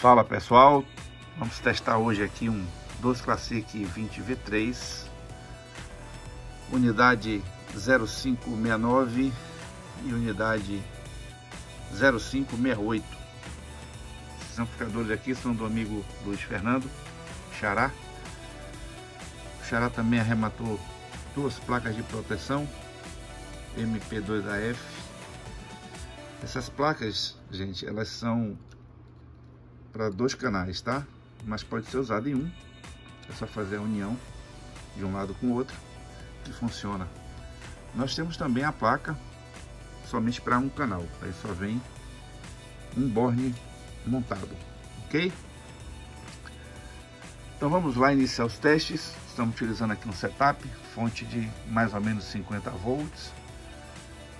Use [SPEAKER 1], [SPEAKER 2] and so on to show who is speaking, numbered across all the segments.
[SPEAKER 1] Fala pessoal, vamos testar hoje aqui um 2 Classic 20 V3 unidade 0569 e unidade 0568 esses amplificadores aqui são do amigo Luiz Fernando Xará. O Xará também arrematou duas placas de proteção MP2AF essas placas gente elas são para dois canais, tá? Mas pode ser usado em um. É só fazer a união de um lado com o outro que funciona. Nós temos também a placa somente para um canal. Aí só vem um borne montado, ok? Então vamos lá iniciar os testes. Estamos utilizando aqui um setup, fonte de mais ou menos 50 volts.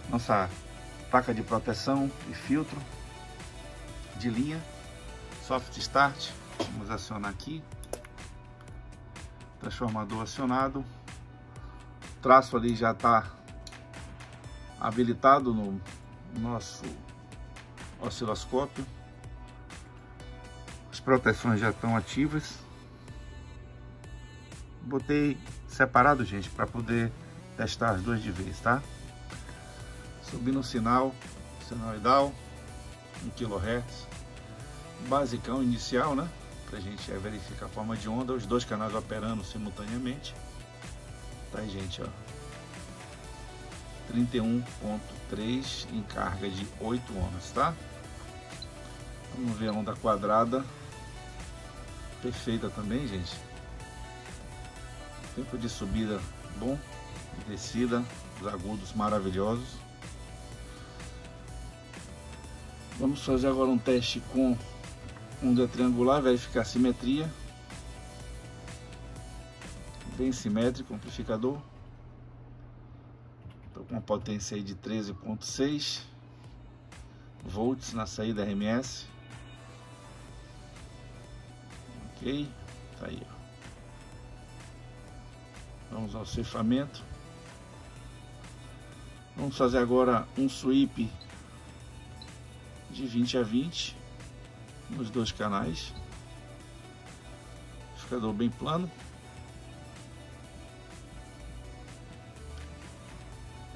[SPEAKER 1] Nossa placa de proteção e filtro de linha soft start, vamos acionar aqui, transformador acionado, o traço ali já está habilitado no nosso osciloscópio, as proteções já estão ativas, botei separado gente para poder testar as duas de vez, tá? Subindo o sinal, senoidal, 1 kHz, basicão inicial, né? Pra gente verificar a forma de onda, os dois canais operando simultaneamente. Tá gente, ó. 31.3 em carga de 8 ohms, tá? Vamos ver a onda quadrada. Perfeita também, gente. Tempo de subida bom, descida, os agudos maravilhosos. Vamos fazer agora um teste com onda triangular, verificar a simetria. Bem simétrico, amplificador. Estou com uma potência aí de 13.6 volts na saída RMS. Ok, tá aí. Ó. Vamos ao cefamento. Vamos fazer agora um sweep de 20 a 20 nos dois canais. Amplificador bem plano.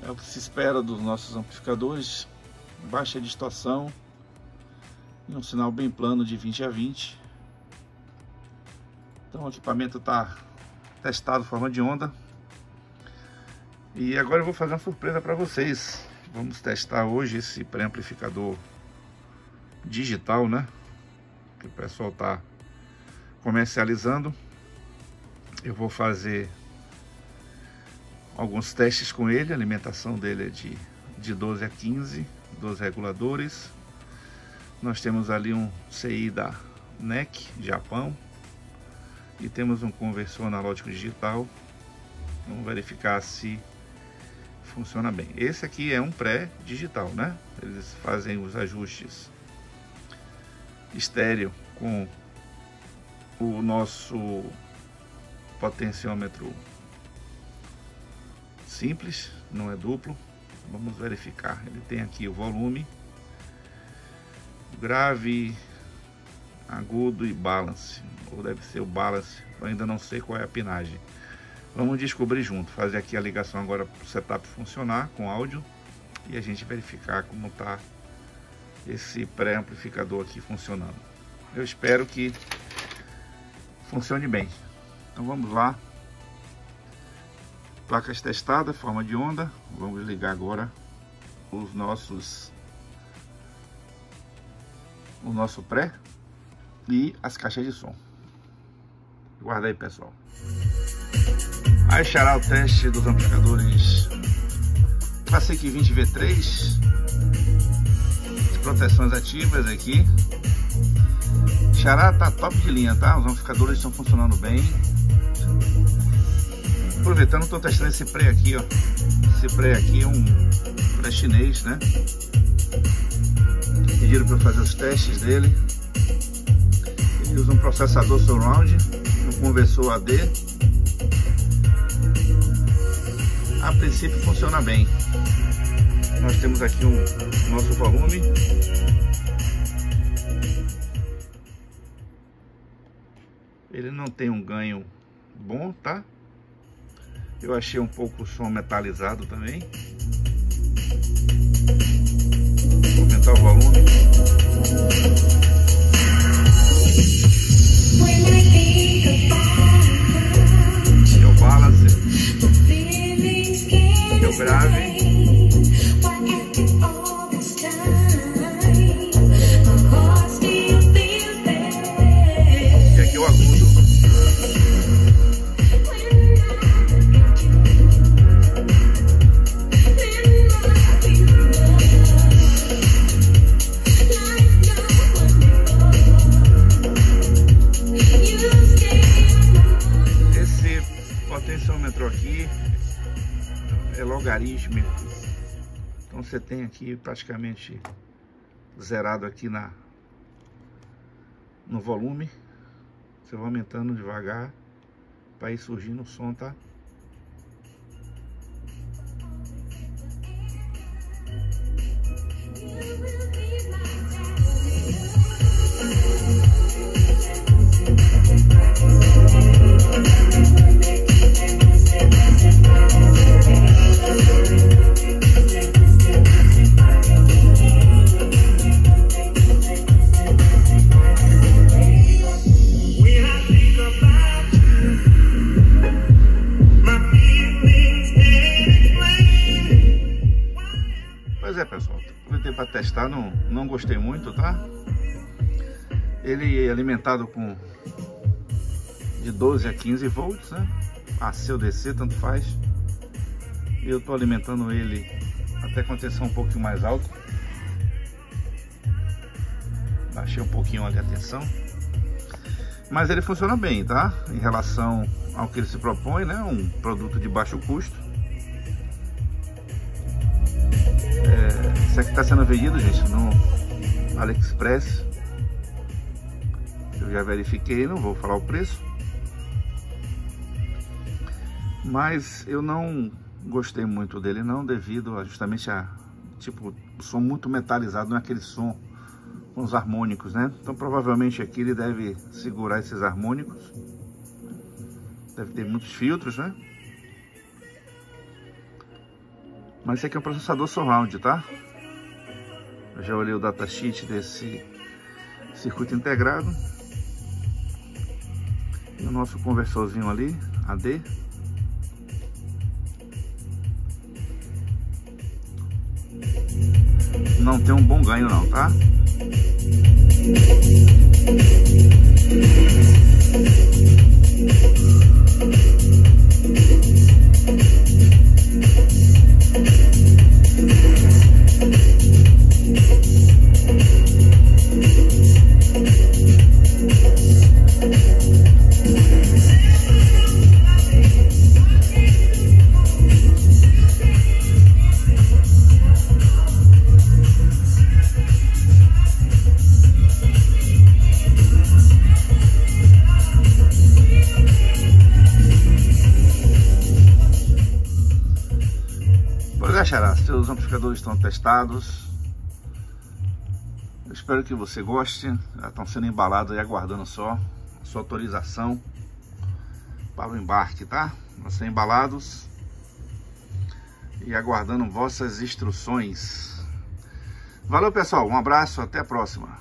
[SPEAKER 1] É o que se espera dos nossos amplificadores. Baixa distorção e um sinal bem plano de 20 a 20. Então o equipamento está testado forma de onda. E agora eu vou fazer uma surpresa para vocês. Vamos testar hoje esse pré-amplificador digital, né? Que o pessoal está comercializando. Eu vou fazer alguns testes com ele, a alimentação dele é de, de 12 a 15, 12 reguladores. Nós temos ali um CI da NEC, Japão, e temos um conversor analógico digital. Vamos verificar se funciona bem. Esse aqui é um pré-digital, né? Eles fazem os ajustes estéreo com o nosso potenciômetro simples, não é duplo. Vamos verificar. Ele tem aqui o volume, grave, agudo e balance. Ou deve ser o balance, eu ainda não sei qual é a pinagem. Vamos descobrir junto, fazer aqui a ligação agora para o setup funcionar com áudio e a gente verificar como está esse pré-amplificador aqui funcionando. Eu espero que funcione bem. Então vamos lá. Placas testadas, forma de onda. Vamos ligar agora os nossos o nosso pré e as caixas de som. Guarda aí, pessoal. Aí xará o teste dos amplificadores Classic 20 V3 proteções ativas aqui. Xará tá top de linha, tá? Os amplificadores estão funcionando bem. Aproveitando, estou testando esse pré aqui, ó. Esse pré aqui é um pré chinês, né? Pediram para fazer os testes dele. Ele usa um processador surround, um conversor AD. A princípio funciona bem. Nós temos aqui o um, nosso volume. Ele não tem um ganho bom, tá? Eu achei um pouco o som metalizado também. Vou aumentar o volume. E o balance. E o grave. Logarítmico. Então você tem aqui praticamente zerado aqui na no volume. Você vai aumentando devagar para ir surgindo o som, tá? Testar, não, não gostei muito, tá? Ele é alimentado com de 12 a 15 volts, né? AC ou DC, tanto faz. Eu tô alimentando ele até com a tensão um pouquinho mais alta. Baixei um pouquinho ali a tensão. Mas ele funciona bem, tá? Em relação ao que ele se propõe, né? Um produto de baixo custo. Isso aqui está sendo vendido, gente, no AliExpress. Eu já verifiquei, não vou falar o preço. Mas eu não gostei muito dele não, devido a, justamente a tipo som muito metalizado, não é aquele som com os harmônicos, né? Então provavelmente aqui ele deve segurar esses harmônicos. Deve ter muitos filtros, né? Mas esse aqui é um processador surround, tá? Eu já olhei o datasheet desse circuito integrado. E o nosso conversorzinho ali, AD. Não tem um bom ganho não, tá? Xará, seus amplificadores estão testados. Eu espero que você goste. Já estão sendo embalados aí, aguardando só a sua autorização para o embarque, tá? Vão ser embalados e aguardando vossas instruções. Valeu, pessoal. Um abraço, até a próxima.